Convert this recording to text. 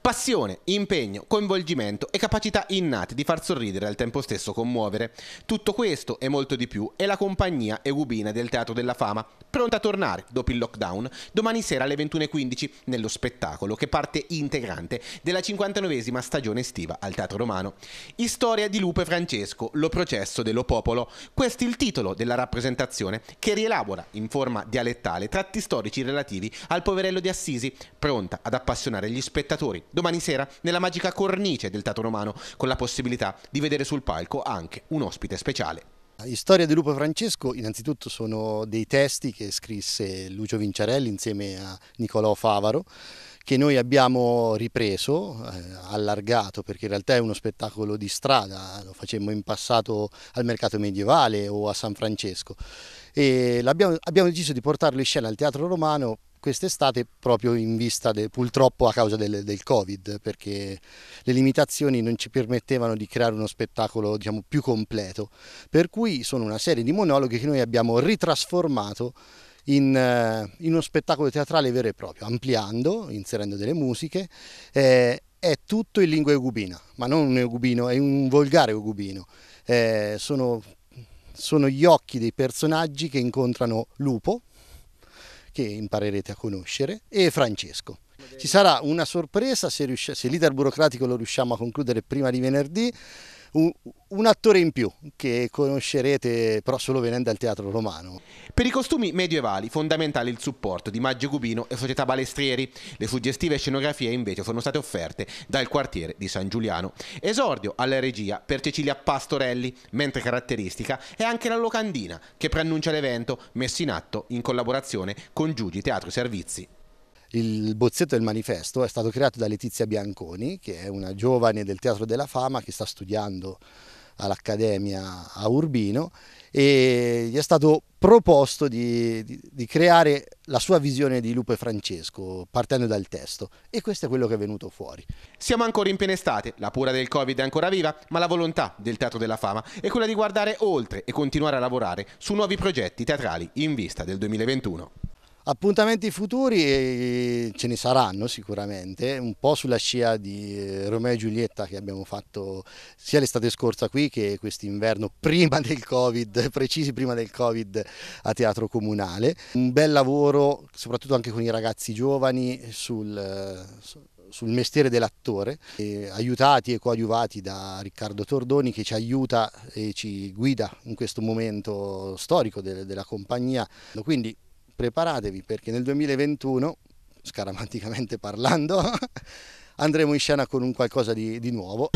Passione, impegno, coinvolgimento e capacità innate di far sorridere e al tempo stesso commuovere. Tutto questo e molto di più è la compagnia Eubina del Teatro della Fama, pronta a tornare dopo il lockdown domani sera alle 21.15 nello spettacolo che parte integrante della 59esima stagione estiva al Teatro Romano. Storia di Lupe Francesco, lo processo dello popolo. Questo è il titolo della rappresentazione che rielabora in forma dialettale tratti storici relativi al poverello di Assisi, pronta ad appassionare gli spettatori domani sera nella magica cornice del Teatro Romano con la possibilità di vedere sul palco anche un ospite speciale. Storia di Lupo Francesco innanzitutto sono dei testi che scrisse Lucio Vinciarelli insieme a Nicolò Favaro che noi abbiamo ripreso, eh, allargato perché in realtà è uno spettacolo di strada, lo facemmo in passato al mercato medievale o a San Francesco. E abbiamo deciso di portarlo in scena al Teatro Romano quest'estate proprio in vista de, purtroppo a causa del, del, Covid perché le limitazioni non ci permettevano di creare uno spettacolo diciamo, più completo. Per cui sono una serie di monologhi che noi abbiamo ritrasformato in, eh, in uno spettacolo teatrale vero e proprio ampliando, inserendo delle musiche. Eh, è tutto in lingua eugubina ma non un eugubino, è un volgare eugubino. Eh, sono, sono gli occhi dei personaggi che incontrano Lupo che imparerete a conoscere, e Francesco. Ci sarà una sorpresa se, se l'iter burocratico lo riusciamo a concludere prima di venerdì, un, attore in più che conoscerete però solo venendo al Teatro Romano. Per i costumi medievali fondamentale il supporto di Maggio Gubino e Società Balestrieri. Le suggestive scenografie invece sono state offerte dal quartiere di San Giuliano. Esordio alla regia per Cecilia Pastorelli, mentre caratteristica è anche la locandina che preannuncia l'evento messo in atto in collaborazione con Giugi Teatro Servizi. Il bozzetto del manifesto è stato creato da Letizia Bianconi, che è una giovane del Teatro della Fama che sta studiando all'Accademia a Urbino e gli è stato proposto di, di, di, creare la sua visione di Lupo e Francesco partendo dal testo e questo è quello che è venuto fuori. Siamo ancora in piena estate, la pura del Covid è ancora viva, ma la volontà del Teatro della Fama è quella di guardare oltre e continuare a lavorare su nuovi progetti teatrali in vista del 2021. Appuntamenti futuri eh, ce ne saranno sicuramente, un po' sulla scia di eh, Romeo e Giulietta che abbiamo fatto sia l'estate scorsa qui che quest'inverno prima del Covid, precisi prima del Covid a Teatro Comunale. Un bel lavoro soprattutto anche con i ragazzi giovani sul, eh, sul mestiere dell'attore, aiutati e coadiuvati da Riccardo Tordoni che ci aiuta e ci guida in questo momento storico de della compagnia. Quindi preparatevi perché nel 2021, scaramanticamente parlando, andremo in scena con un qualcosa di, di nuovo.